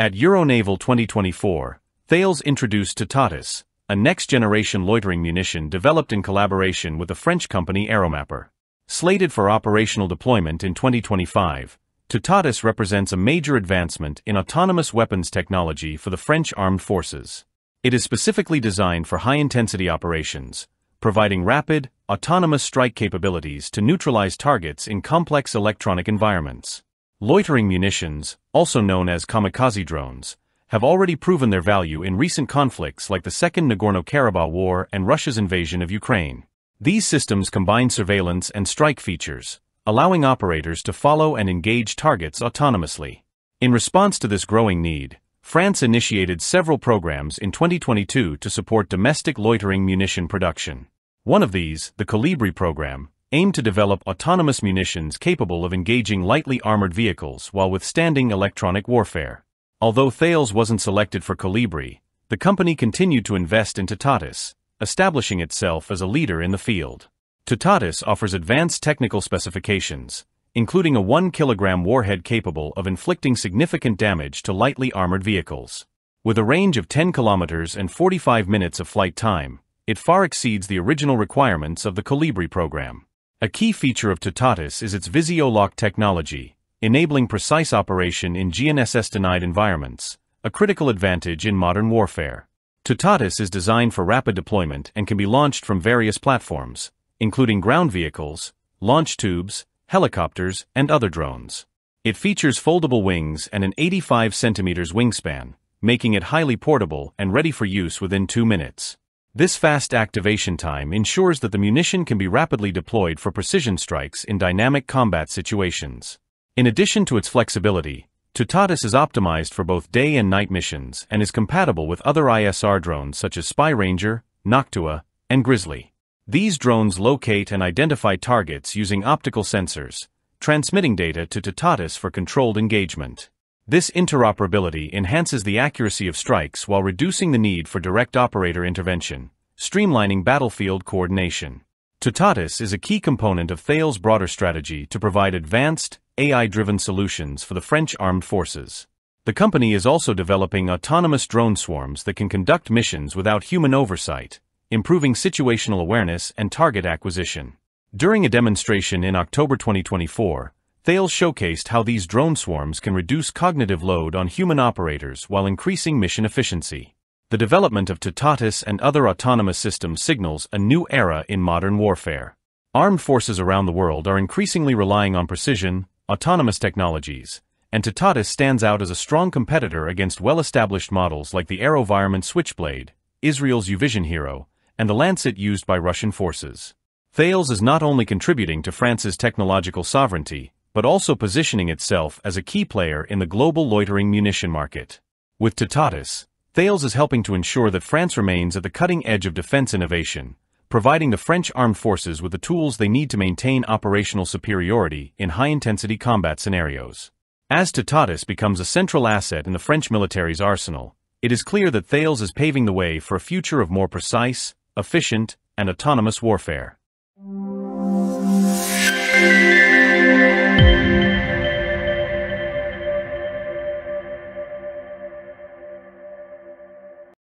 At Euronaval 2024, Thales introduced Toutatis, a next-generation loitering munition developed in collaboration with the French company Aeromapper. Slated for operational deployment in 2025, Toutatis represents a major advancement in autonomous weapons technology for the French armed forces. It is specifically designed for high-intensity operations, providing rapid, autonomous strike capabilities to neutralize targets in complex electronic environments. Loitering munitions, also known as kamikaze drones, have already proven their value in recent conflicts like the Second Nagorno-Karabakh War and Russia's invasion of Ukraine. These systems combine surveillance and strike features, allowing operators to follow and engage targets autonomously. In response to this growing need, France initiated several programs in 2022 to support domestic loitering munition production. One of these, the Colibri program, aimed to develop autonomous munitions capable of engaging lightly armored vehicles while withstanding electronic warfare. Although Thales wasn't selected for Colibri, the company continued to invest in Toutatis, establishing itself as a leader in the field. Toutatis offers advanced technical specifications, including a 1 kilogram warhead capable of inflicting significant damage to lightly armored vehicles. With a range of 10 kilometers and 45 minutes of flight time, it far exceeds the original requirements of the Colibri program. A key feature of Toutatis is its VisioLoc technology, enabling precise operation in GNSS-denied environments, a critical advantage in modern warfare. Toutatis is designed for rapid deployment and can be launched from various platforms, including ground vehicles, launch tubes, helicopters, and other drones. It features foldable wings and an 85 centimeters wingspan, making it highly portable and ready for use within two minutes. This fast activation time ensures that the munition can be rapidly deployed for precision strikes in dynamic combat situations. In addition to its flexibility, Toutatis is optimized for both day and night missions and is compatible with other ISR drones such as Spy Ranger, Noctua, and Grizzly. These drones locate and identify targets using optical sensors, transmitting data to Toutatis for controlled engagement. This interoperability enhances the accuracy of strikes while reducing the need for direct operator intervention, streamlining battlefield coordination. Toutatis is a key component of Thales' broader strategy to provide advanced, AI-driven solutions for the French armed forces. The company is also developing autonomous drone swarms that can conduct missions without human oversight, improving situational awareness and target acquisition. During a demonstration in October 2024, Thales showcased how these drone swarms can reduce cognitive load on human operators while increasing mission efficiency. The development of Toutatis and other autonomous systems signals a new era in modern warfare. Armed forces around the world are increasingly relying on precision, autonomous technologies, and Toutatis stands out as a strong competitor against well-established models like the AeroVironment Switchblade, Israel's UVision Hero, and the Lancet used by Russian forces. Thales is not only contributing to France's technological sovereignty, but also positioning itself as a key player in the global loitering munition market. With Toutatis, Thales is helping to ensure that France remains at the cutting edge of defense innovation, providing the French armed forces with the tools they need to maintain operational superiority in high-intensity combat scenarios. As Toutatis becomes a central asset in the French military's arsenal, it is clear that Thales is paving the way for a future of more precise, efficient, and autonomous warfare.